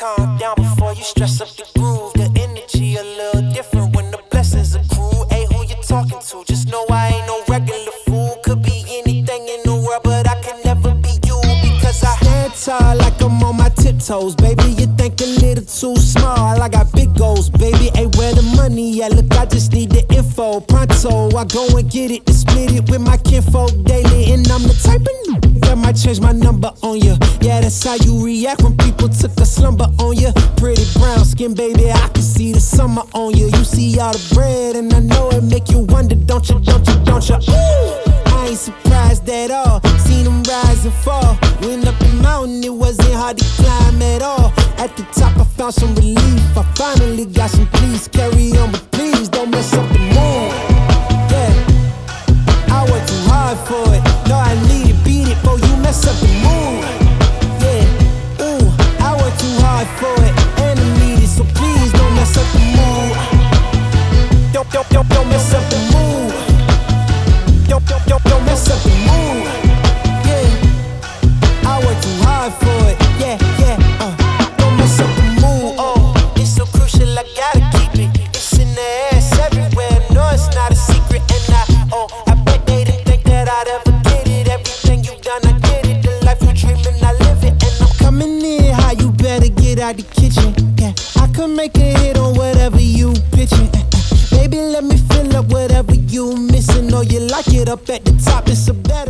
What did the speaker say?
calm down before you stress up the groove. The energy a little different when the blessings accrue. Hey, who you talking to? Just know I ain't no regular fool. Could be anything in the world, but I can never be you because I stand tall like I'm on my tiptoes, baby. You think a little too small. I got big goals, baby. Hey, where the money at? Look, I just need the info. Pronto, I go and get it and split it with my kinfolk daily, and I'm the change my number on you. Yeah, that's how you react when people took a slumber on you. Pretty brown skin, baby, I can see the summer on you. You see all the bread, and I know it make you wonder, don't you, don't you, don't you? Ooh, I ain't surprised at all. Seen them rise and fall. Went up the mountain, it wasn't hard to climb at all. At the top, I found some relief. I finally Don't, don't, mess up the mood. Don't, don't, mess up the mood. Yeah, I worked too hard for it. Yeah, yeah, uh, don't mess up the mood. Oh, it's so crucial, I gotta keep it. It's in the it's everywhere. No, it's not a secret, and I, oh, I bet they didn't think that I'd ever get it. Everything you've done, I get it. The life you're dreaming, I live it, and I'm coming in high. You better get out the kitchen. Yeah, I could make a hit on whatever you pitching. Like it up at the top. It's a better.